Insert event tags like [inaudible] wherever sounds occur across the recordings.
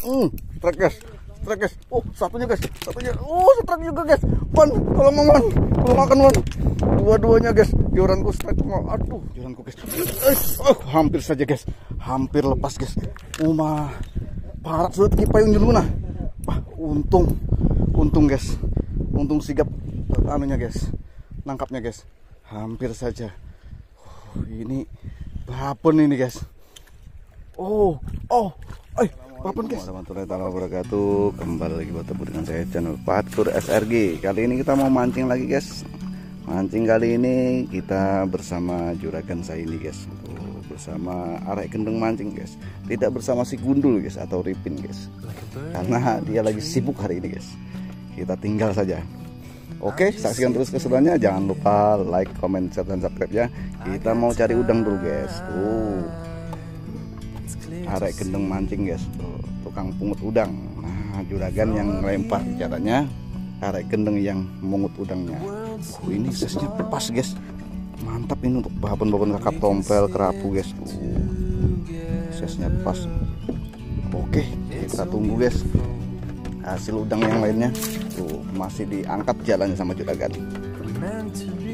Hmm, strike guys. Guys. Oh, satunya guys. Satunya. Oh, strike juga guys. Wan, tolong man. Tolong makan man. Dua-duanya guys. Joranku strike. Aduh, joranku guys. Oh, hampir saja guys. Hampir lepas guys. Uma. Parah sudah kipayung jeluna. Wah, untung. Untung guys. Untung sigap anunya guys. Nangkapnya guys. Hampir saja. Oh, ini babon ini guys. Oh, oh, eh, guys. Warahmatullahi wabarakatuh. Kembali lagi bertemu dengan saya channel Patkur SRG. Kali ini kita mau mancing lagi guys. Mancing kali ini kita bersama juragan saya ini guys. Oh, bersama arek gendeng mancing guys. Tidak bersama si gundul guys atau ripin guys. Karena dia lagi sibuk hari ini guys. Kita tinggal saja. Oke, saksikan terus keseruannya. Jangan lupa like, comment, share, dan subscribe ya. Kita mau cari udang dulu guys. Tuh, arek gendeng mancing guys. Tuh, tukang pungut udang. Nah, juragan yang lempar caranya. Arek gendeng yang mengut udangnya. Uh, ini sesnya pas guys. Mantap ini untuk babon-babon kakap tompel, kerapu guys. Tuh, sesnya pas. Oke, kita tunggu guys hasil udang yang lainnya tuh masih diangkat jalannya sama juragan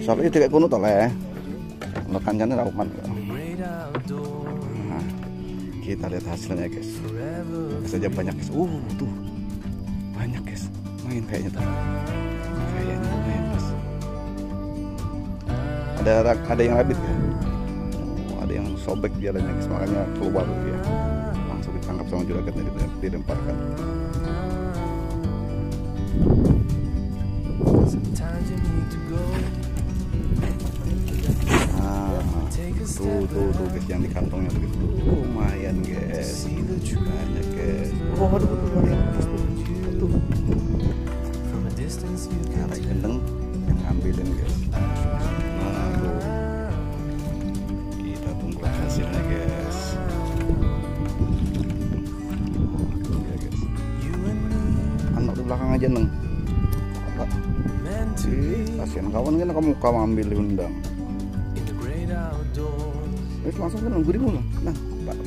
soalnya tidak kuno toleh ya lo kancane rauman nah, kita lihat hasilnya guys. Saja banyak guys. Uh tuh. Banyak guys. Main kayaknya tuh. Kayaknya lumayan guys. Ada ada yang rabit ya? Oh, ada yang sobek jalannya guys. Makanya keluar ya langsung ditangkap sama juragan tadi dilemparkan Ah, tuh tuh tuh guys yang di kantongnya tuh lumayan guys banyak guys oh aduh tuh tuh tuh arek gendeng yang ngambilin guys. Nah tuh kita tunggu hasilnya guys. Ya anak di belakang aja neng Ih, kasihan kawan kan kamu kamu ambil undang Terus langsung kan nunggu mana? Nah,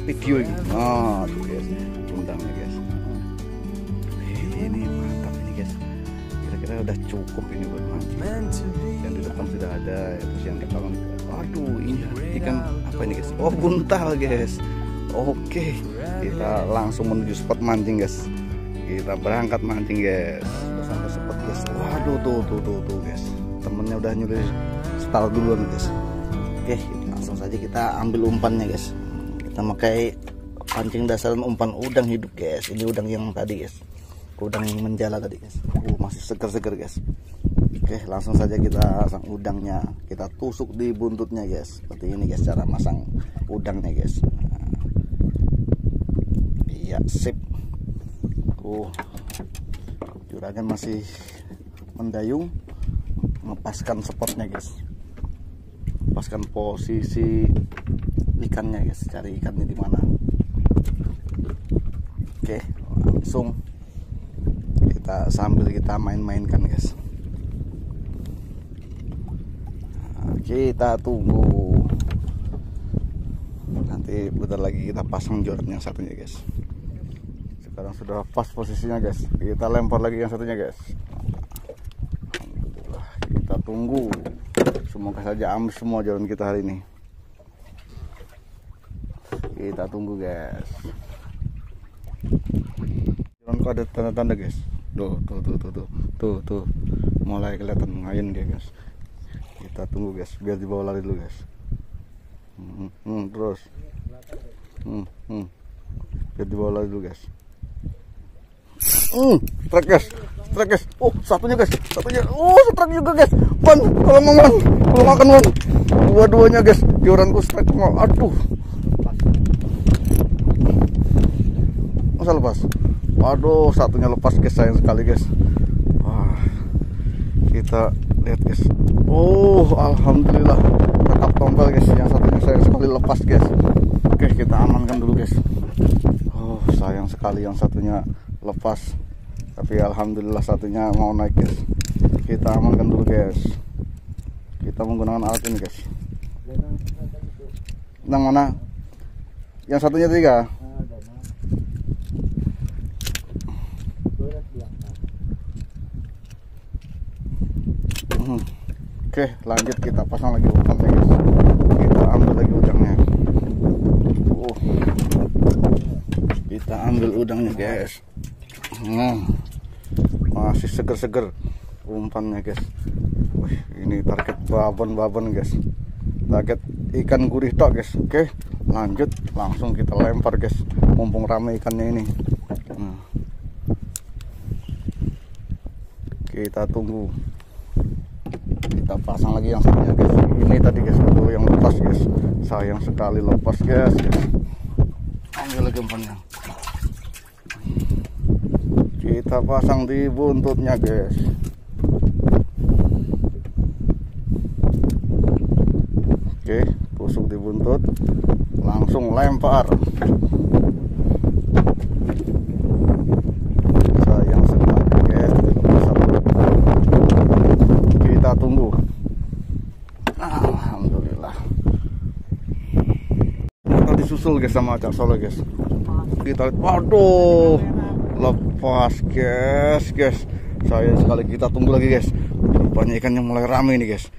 video ini. Nah, tuh guys, undangnya guys. Eh, ini mantap ini guys. Kira-kira udah cukup ini buat mancing. Yang di depan sudah ada, terus yang di belakang. Aduh, ini ikan apa ini guys? Oh, buntal guys. Oke, kita langsung menuju spot mancing guys. Kita berangkat mancing guys. Sudah sampai spot guys. Waduh, tuh tuh tuh tuh guys. Temennya udah nyuruh start duluan guys. Oke, saja kita ambil umpannya guys. Kita pakai pancing dasar umpan udang hidup guys. Ini udang yang tadi guys. Udang yang menjala tadi guys. Uh, masih seger-seger guys. Oke, langsung saja kita pasang udangnya. Kita tusuk di buntutnya guys. Seperti ini guys cara masang udangnya guys. Iya, sip. Uh, juragan masih mendayung melepaskan spotnya guys lepaskan posisi ikannya guys. Cari ikannya di mana. Oke langsung kita sambil kita main-mainkan guys. Nah, kita tunggu. Nanti bentar lagi kita pasang joran yang satunya guys. Sekarang sudah pas posisinya guys. Kita lempar lagi yang satunya guys. Kita tunggu semoga saja ambil semua jalan kita hari ini. Kita tunggu guys. Jalanku ada tanda-tanda guys? Tuh tuh tuh tuh tuh. Tuh tuh. Mulai kelihatan ngayun dia guys. Kita tunggu guys biar dibawa lari dulu guys. Hmm, hmm, terus. Hmm, hmm. biar dibawa lari dulu guys. Hmm, strike guys. Strike guys. Oh satunya guys. Satunya. Oh strike juga guys pan kalau mau man kalau makan man dua-duanya guys. Joranku strike mau aduh. Masa lepas? Aduh satunya lepas guys. Sayang sekali guys. Wah kita lihat guys. Oh alhamdulillah. Tetap tompel guys. Yang satunya sayang sekali lepas guys. Oke kita amankan dulu guys. Oh sayang sekali yang satunya lepas. Tapi alhamdulillah satunya mau naik guys kita amankan dulu guys. Kita menggunakan alat ini guys. Yang mana? Yang satunya tiga hmm. oke lanjut. Kita pasang lagi utangnya guys. Kita ambil lagi udangnya. Uh. kita ambil udangnya guys. Hmm. masih seger-seger umpannya guys. Wih, ini target babon-babon guys. Target ikan gurih tok guys. Oke lanjut. Langsung kita lempar guys. Mumpung rame ikannya ini. Nah. kita tunggu. Kita pasang lagi yang satunya guys. Ini tadi guys itu yang lepas guys. Sayang sekali lepas guys, guys. ambil lagi umpannya. Kita pasang di buntutnya guys oke tusuk di buntut lempar sayang sekali guys kita tunggu. Alhamdulillah. Kita disusul guys sama Cak Solo guys. Kita lihat waduh lepas guys guys. Sayang sekali kita tunggu lagi guys. Rupanya ikannya mulai rame nih guys.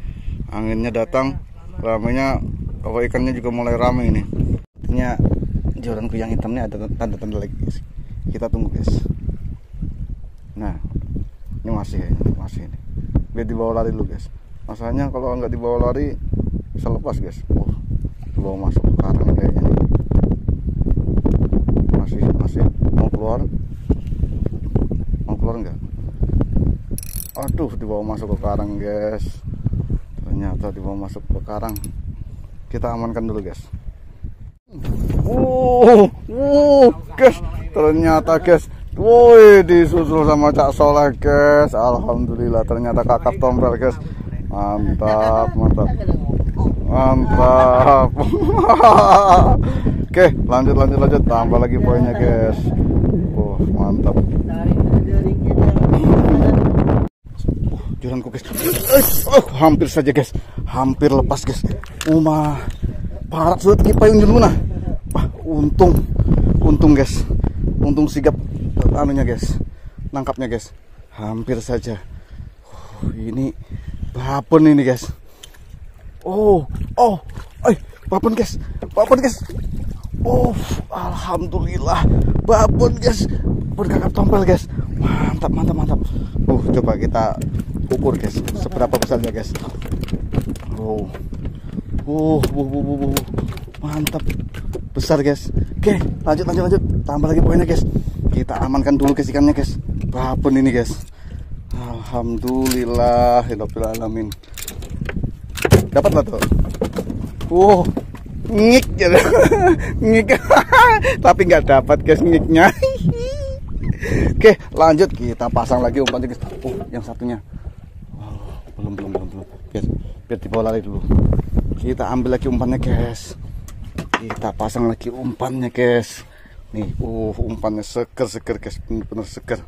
Anginnya datang ramenya kalau ikannya juga mulai rame ini artinya joranku yang hitamnya ada tanda-tanda lagi guys. Kita tunggu guys. Nah ini masih ini masih ini. Biar dibawa lari dulu guys. Masalahnya kalau nggak dibawa lari bisa lepas guys. Oh, dibawa masuk ke karang kayaknya. Masih masih. Mau keluar? Mau keluar nggak? Aduh dibawa masuk ke karang guys. Ternyata dibawa masuk ke karang. Kita amankan dulu guys uh, uh, guys. Ternyata guys. Woi disusul sama Cak Soleh guys. Alhamdulillah ternyata kakak tombel guys. Mantap mantap. Mantap. [laughs] Oke lanjut lanjut lanjut. Tambah lagi poinnya guys. Oh mantap. Juranku guys. Oh, hampir saja guys. Hampir lepas guys. Uma parah sudah nah. wah untung. Untung guys. Untung sigap anunya guys. Nangkapnya guys. Hampir saja. Oh, ini babon ini guys. Oh oh eh babon guys. Babon guys. Oh alhamdulillah. Babon guys. Berkakap tompel guys. Mantap mantap mantap. Uh coba kita ukur guys. Seberapa besarnya guys. Oh. Uh, uh, uh, uh, uh, mantap besar guys. Oke lanjut lanjut lanjut. Tambah lagi poinnya guys. Kita amankan dulu guys ikannya guys. Babon ini guys. Alhamdulillah alamin dapat lah tuh? Wow ngik gitu [laughs] ngik. [laughs] Tapi nggak dapat guys ngiknya. [laughs] Oke, lanjut. Kita pasang lagi umpannya guys. Oh, yang satunya. Oh, belum belum belum belum. Guys, biar dibawa lari dulu. Kita ambil lagi umpannya guys. Kita pasang lagi umpannya guys. Nih, uh, umpannya seger seger guys, bener-bener seger.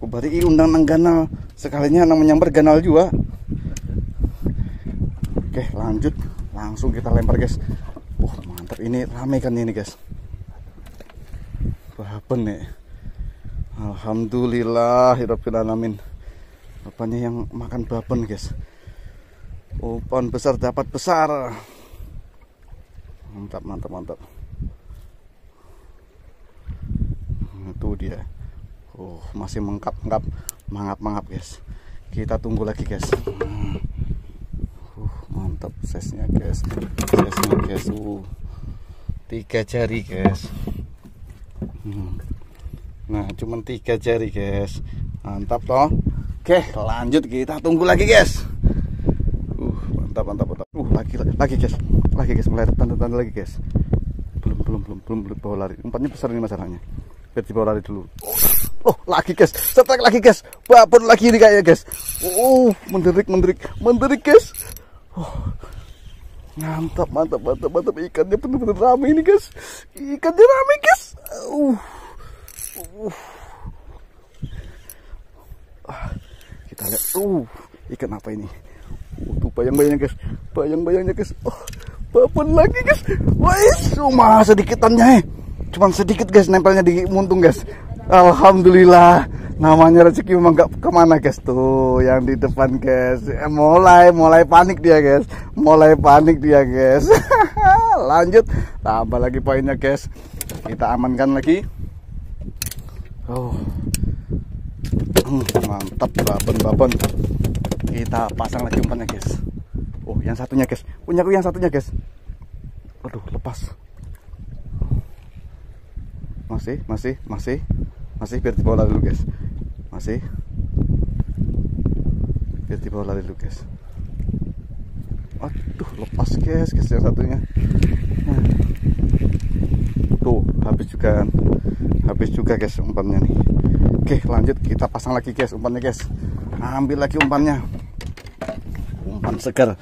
Oh, berarti ini undang nang ganal. Sekalinya nang menyambar ganal juga. Oke, lanjut. Langsung kita lempar guys. Uh, mantap ini rame kan ini guys. Berapa nih? Alhamdulillah alamin. Bapaknya yang makan babon guys. Umpan besar dapat besar. Mantap mantap mantap. Itu dia. Oh masih mengkap mengkap mangap mangap guys. Kita tunggu lagi guys. Uh, mantap size-nya guys. Size-nya guys. Uh, tiga jari guys. Hmm. Nah, cuma tiga jari, guys. Mantap toh. Oke, lanjut kita tunggu lagi, guys. Uh, mantap, mantap, mantap. Uh, lagi, lagi, guys. Lagi, guys. Mulai tanda-tanda lagi, guys. Belum, belum, belum, belum, belum bawa lari. Umpannya besar ini masalahnya. Biar dibawa lari dulu. Oh, lagi, guys. Setek lagi, guys. Babon lagi ini kayaknya, guys. Oh, menderik, menderik, menderik, guys. Oh, mantap, mantap, mantap, mantap. Ikannya bener-bener rame ini, guys. Ikannya rame, guys. Uh. Uh. Ah, kita lihat. Uh, ikan apa ini? Bayang-bayangnya guys. Bayang-bayangnya guys. Oh, babon lagi guys. Wah, cuma sedikitannya eh. Cuman sedikit guys nempelnya di muntung guys. Alhamdulillah namanya rezeki memang gak ke mana guys tuh yang di depan guys eh, mulai mulai panik dia guys mulai panik dia guys [laughs] lanjut tambah lagi poinnya guys kita amankan lagi oh hmm, mantap babon babon kita pasang lagi umpannya guys. Oh yang satunya guys. Punya aku yang satunya guys. Aduh lepas. Masih masih masih. Masih biar dibawa dulu guys. Masih. Biar dibawa dulu guys. Aduh lepas guys guys yang satunya. Tuh habis juga kan. Habis juga guys umpannya nih. Oke lanjut. Kita pasang lagi guys umpannya guys. Ambil lagi umpannya umpan segar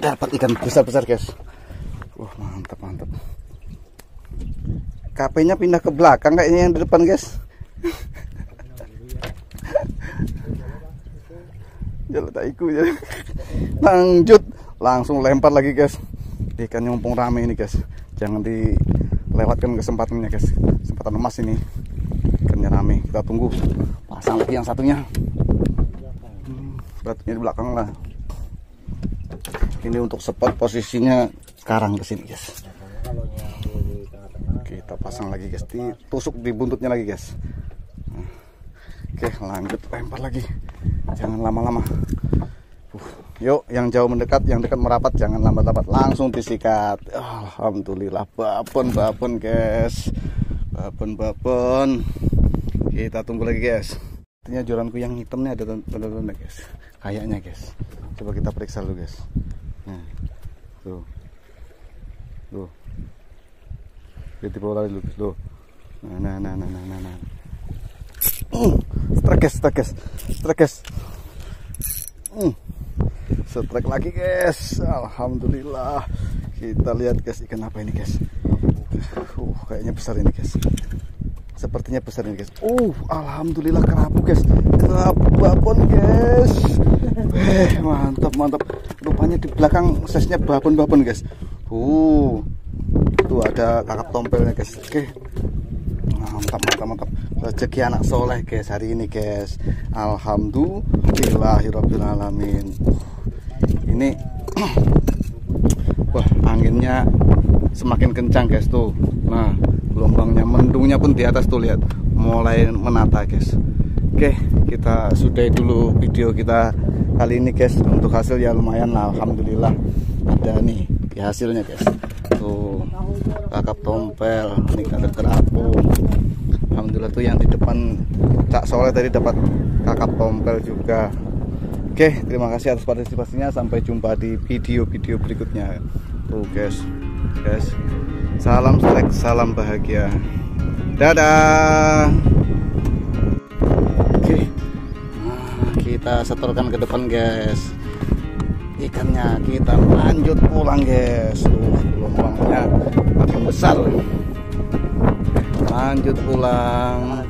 dapat ikan besar-besar guys. Wah mantap mantap. KP nya pindah ke belakang kayaknya yang di depan guys. [laughs] Jalan taiku ya. Lanjut. Langsung lempar lagi guys. Ikan mumpung rame ini guys. Jangan dilewatkan kesempatannya guys. Kesempatan emas ini. Ikannya rame. Kita tunggu. Pasang lagi yang satunya. Hmm, di belakang lah ini untuk spot posisinya sekarang ke sini guys. Kita pasang lagi guys. Ditusuk di buntutnya lagi guys. Oke lanjut lempar lagi. Jangan lama-lama. Uh, Yuk yang jauh mendekat Yang dekat merapat jangan lambat-lambat. Langsung disikat. Alhamdulillah Babon babon guys. Babon babon. Kita tunggu lagi guys. Artinya joranku yang hitamnya ada tanda-tanda guys. Kayaknya guys. Coba kita periksa dulu guys Tuh Tuh Jadi lagi dulu Tuh Nah nah nah nah nah nah strike guys, strike guys. Hmm. Strike lagi guys. Alhamdulillah. Kita lihat guys ikan apa ini guys. Uh, kayaknya besar ini guys. Sepertinya besar ini guys. Uh, alhamdulillah kerapu guys. Kerapu babon guys. Eh, mantap mantap. Rupanya di belakang size-nya babon-babon guys. Uh. Tuh ada kakap tompelnya guys. Oke. Okay mantap mantap mantap rezeki anak soleh guys hari ini guys alhamdulillahirobbilalamin ini [clears throat] wah anginnya semakin kencang guys tuh nah gelombangnya mendungnya pun di atas tuh lihat mulai menata guys oke kita sudahi dulu video kita kali ini guys. Untuk hasil ya lumayan lah alhamdulillah. Ada nih hasilnya guys. Tuh kakap tompel ini ada kerapu Alhamdulillah tuh yang di depan Cak Soleh tadi dapat kakap tompel juga. Oke terima kasih atas partisipasinya. Sampai jumpa di video-video berikutnya. Tuh guys. Guys salam selek salam bahagia. Dadah oke. Nah, kita setorkan ke depan guys. Ikannya kita lanjut pulang guys. Tuh gelombangnya makin besar. Lanjut pulang